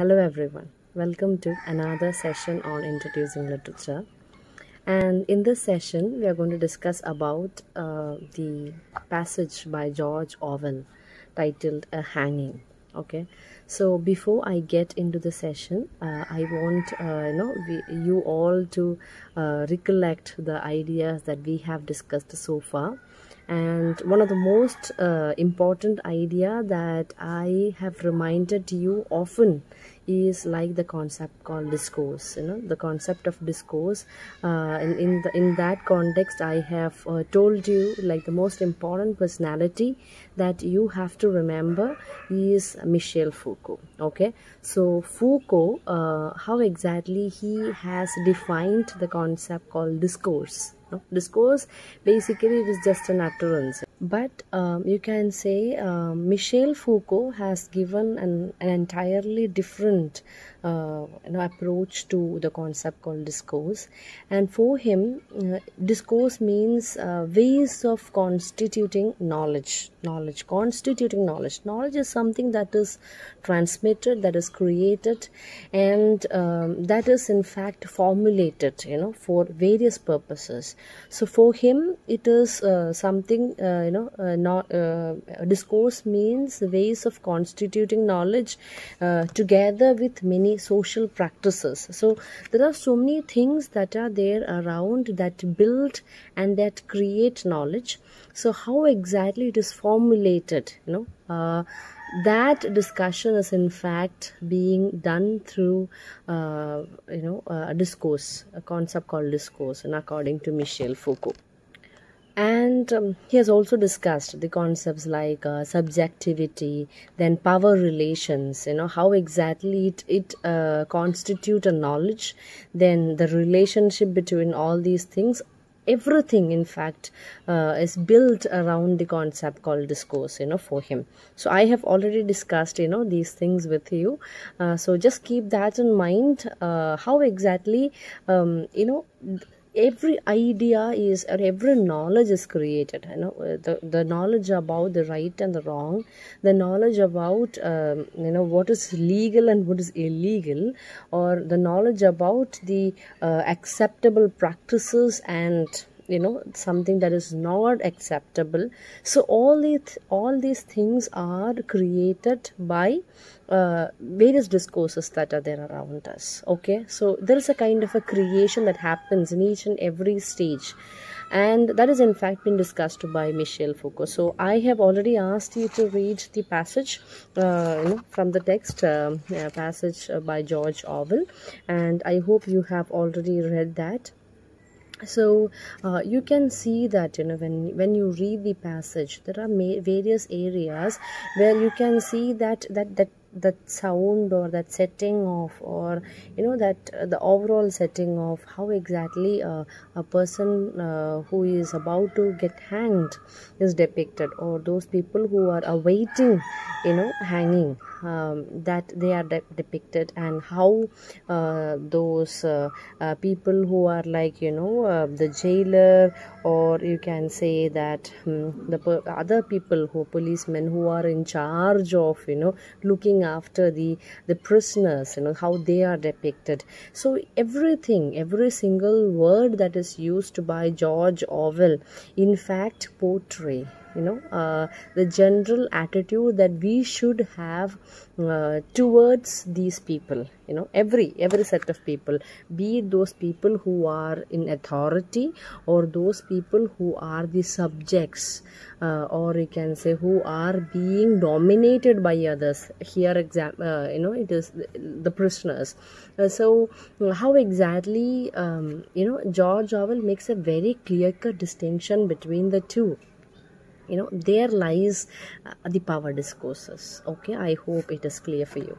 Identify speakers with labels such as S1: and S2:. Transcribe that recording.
S1: Hello, everyone. Welcome to another session on introducing literature. And in this session, we are going to discuss about uh, the passage by George Orwell titled "A Hanging." Okay, so before I get into the session, uh, I want uh, you know we, you all to uh, recollect the ideas that we have discussed so far and one of the most uh, important idea that i have reminded you often is like the concept called discourse you know the concept of discourse. Uh, in, in the in that context i have uh, told you like the most important personality that you have to remember is michel foucault okay? So foucault uh, how exactly he has defined the concept called discourse no? discourse basically it is just an utterance but um, you can say um, michel foucault has given an, an entirely different uh, you know, approach to the concept called discourse. And for him uh, discourse means uh, ways of constituting knowledge knowledge constituting knowledge. Knowledge is something that is transmitted that is created and um, that is in fact formulated you know for various purposes. So for him it is uh, something uh, you know uh, not uh, discourse means ways of constituting knowledge uh, together with many social practices. So there are so many things that are there around that build and that create knowledge. So how exactly it is formulated you know uh, that discussion is in fact being done through uh, you know a discourse a concept called discourse and according to michel foucault and um, he has also discussed the concepts like uh, subjectivity then power relations you know how exactly it, it uh, constitute a knowledge then the relationship between all these things. Everything in fact uh, is built around the concept called discourse you know for him. So i have already discussed you know these things with you. Uh, so just keep that in mind uh, how exactly um, you know every idea is or every knowledge is created you know the, the knowledge about the right and the wrong the knowledge about um, you know what is legal and what is illegal or the knowledge about the uh, acceptable practices and you know something that is not acceptable. So all these all these things are created by uh, various discourses that are there around us okay? So there is a kind of a creation that happens in each and every stage. And that is in fact been discussed by Michel Foucault. So I have already asked you to read the passage uh, you know, from the text uh, passage by George Orwell, and I hope you have already read that so uh, you can see that you know when when you read the passage there are various areas where you can see that that that that sound or that setting of or you know that uh, the overall setting of how exactly uh, a person uh, who is about to get hanged is depicted or those people who are awaiting you know hanging um, that they are de depicted and how uh, those uh, uh, people who are like you know the jailer or you can say that um, the other people who policemen who are in charge of you know looking after the the prisoners you know how they are depicted. So everything every single word that is used by george orwell in fact portray you know uh, the general attitude that we should have uh, towards these people you know every every set of people be it those people who are in authority or those people who are the subjects uh, or you can say who are being dominated by others. Here exam uh, you know it is the prisoners. Uh, so how exactly um, you know george orwell makes a very clear cut distinction between the two you know there lies uh, the power discourses. Okay i hope it is clear for you